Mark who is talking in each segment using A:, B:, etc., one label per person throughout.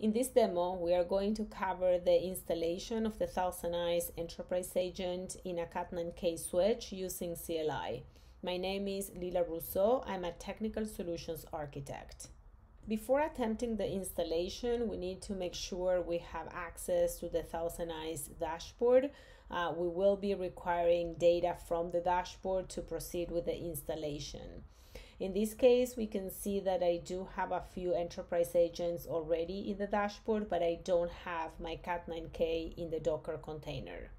A: In this demo, we are going to cover the installation of the ThousandEyes Enterprise Agent in a Cat9K switch using CLI. My name is Lila Rousseau. I'm a technical solutions architect. Before attempting the installation, we need to make sure we have access to the ThousandEyes dashboard. Uh, we will be requiring data from the dashboard to proceed with the installation. In this case, we can see that I do have a few enterprise agents already in the dashboard, but I don't have my Cat9K in the Docker container.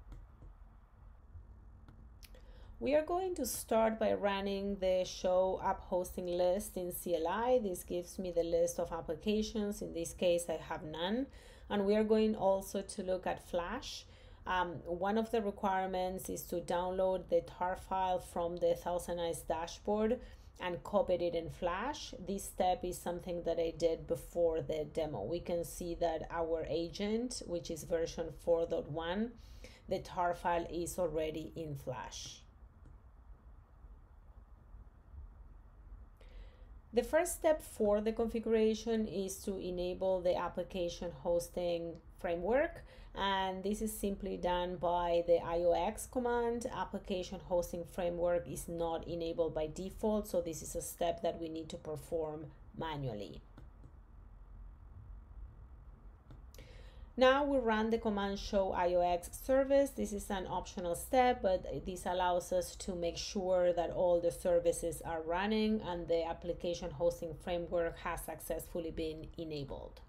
A: We are going to start by running the show app hosting list in CLI. This gives me the list of applications. In this case, I have none. And we are going also to look at Flash. Um, one of the requirements is to download the tar file from the ThousandEyes dashboard and copied it in Flash. This step is something that I did before the demo. We can see that our agent, which is version 4.1, the tar file is already in Flash. The first step for the configuration is to enable the application hosting framework and this is simply done by the IOX command. Application hosting framework is not enabled by default, so this is a step that we need to perform manually. Now we run the command show IOX service. This is an optional step, but this allows us to make sure that all the services are running and the application hosting framework has successfully been enabled.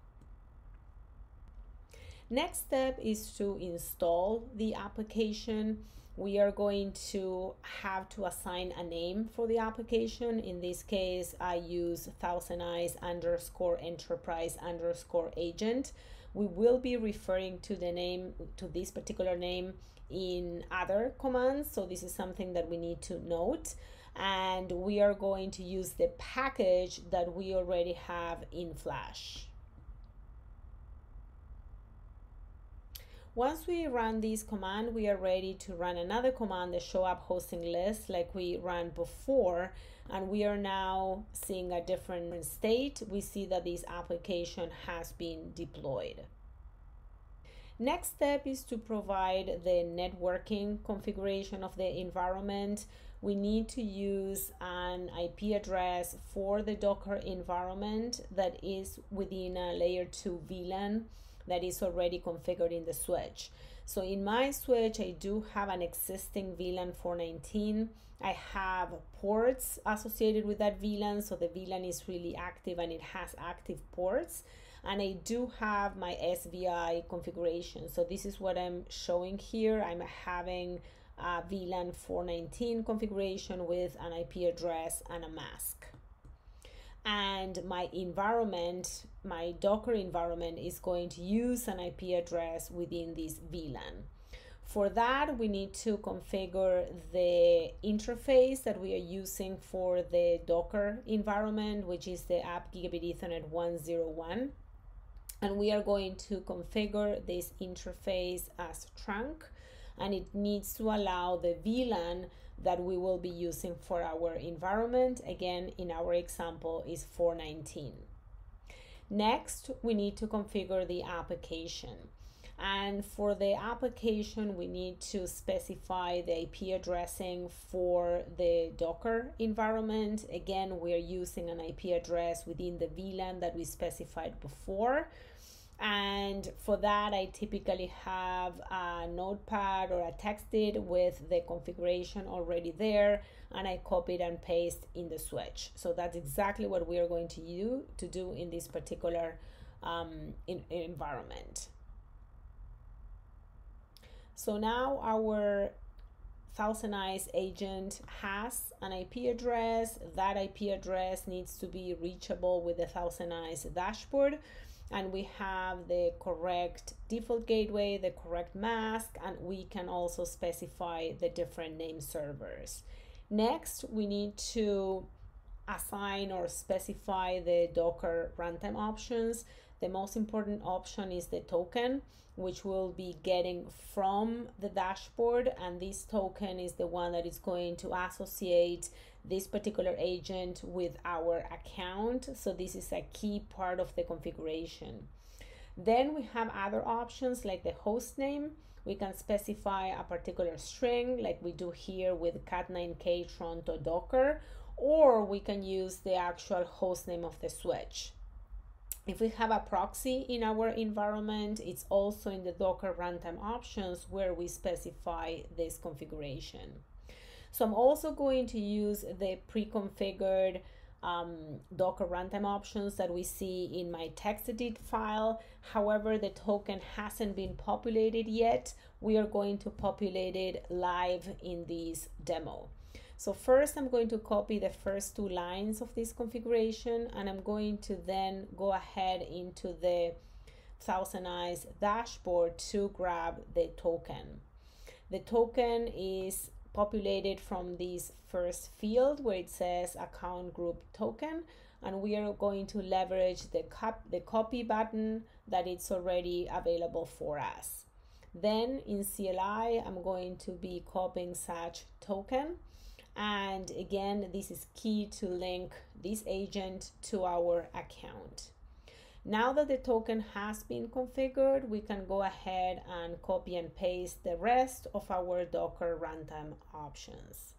A: Next step is to install the application. We are going to have to assign a name for the application. In this case, I use thousand eyes underscore enterprise underscore agent. We will be referring to the name, to this particular name in other commands. So this is something that we need to note. And we are going to use the package that we already have in Flash. Once we run this command, we are ready to run another command, the show app hosting list, like we ran before. And we are now seeing a different state. We see that this application has been deployed. Next step is to provide the networking configuration of the environment. We need to use an IP address for the Docker environment that is within a layer 2 VLAN that is already configured in the switch. So in my switch, I do have an existing VLAN 419. I have ports associated with that VLAN, so the VLAN is really active and it has active ports. And I do have my SVI configuration. So this is what I'm showing here. I'm having a VLAN 419 configuration with an IP address and a mask and my environment, my Docker environment is going to use an IP address within this VLAN. For that, we need to configure the interface that we are using for the Docker environment, which is the app Gigabit Ethernet 101. And we are going to configure this interface as trunk, and it needs to allow the VLAN that we will be using for our environment. Again, in our example is 419. Next, we need to configure the application. And for the application, we need to specify the IP addressing for the Docker environment. Again, we are using an IP address within the VLAN that we specified before and for that I typically have a notepad or a TextEdit with the configuration already there and I copy it and paste in the switch. So that's exactly what we are going to do to do in this particular um, in, environment. So now our ThousandEyes agent has an IP address. That IP address needs to be reachable with the ThousandEyes dashboard and we have the correct default gateway, the correct mask, and we can also specify the different name servers. Next, we need to assign or specify the Docker runtime options. The most important option is the token, which we'll be getting from the dashboard. And this token is the one that is going to associate this particular agent with our account. So this is a key part of the configuration. Then we have other options like the host name. We can specify a particular string like we do here with cat9k Toronto Docker, or we can use the actual host name of the switch. If we have a proxy in our environment, it's also in the Docker runtime options where we specify this configuration. So I'm also going to use the pre-configured um, Docker runtime options that we see in my TextEdit file. However, the token hasn't been populated yet. We are going to populate it live in this demo. So first I'm going to copy the first two lines of this configuration and I'm going to then go ahead into the ThousandEyes dashboard to grab the token. The token is populated from this first field where it says account group token and we are going to leverage the, cop the copy button that it's already available for us. Then in CLI, I'm going to be copying such token. And again, this is key to link this agent to our account. Now that the token has been configured, we can go ahead and copy and paste the rest of our Docker runtime options.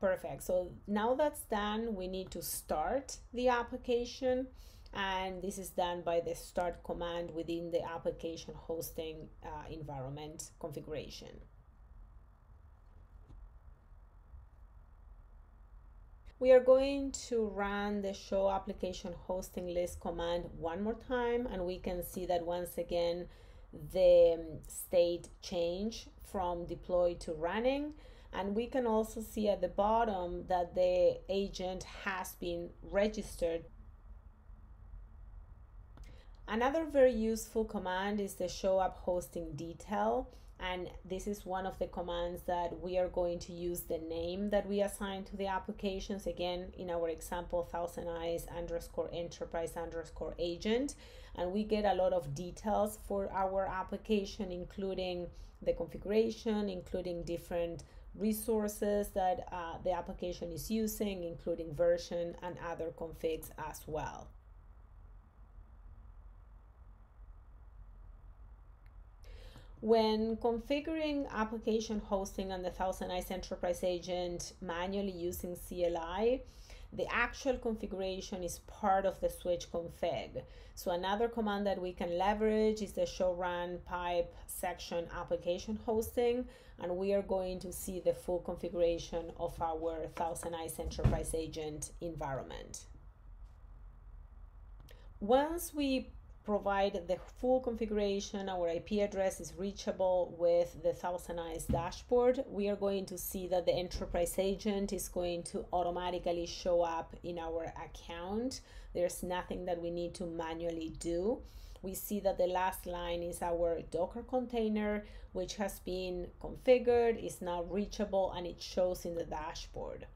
A: Perfect. So now that's done, we need to start the application and this is done by the start command within the application hosting uh, environment configuration. We are going to run the show application hosting list command one more time and we can see that once again the um, state change from deploy to running and we can also see at the bottom that the agent has been registered. Another very useful command is the show app hosting detail and this is one of the commands that we are going to use the name that we assign to the applications. Again in our example thousand eyes underscore enterprise underscore agent. And we get a lot of details for our application including the configuration including different resources that uh, the application is using including version and other configs as well When configuring application hosting on the ThousandEyes Enterprise Agent manually using CLI, the actual configuration is part of the switch config. So another command that we can leverage is the show run pipe section application hosting, and we are going to see the full configuration of our ThousandEyes Enterprise Agent environment. Once we provide the full configuration. Our IP address is reachable with the ThousandEyes dashboard. We are going to see that the enterprise agent is going to automatically show up in our account. There's nothing that we need to manually do. We see that the last line is our Docker container, which has been configured, is now reachable, and it shows in the dashboard.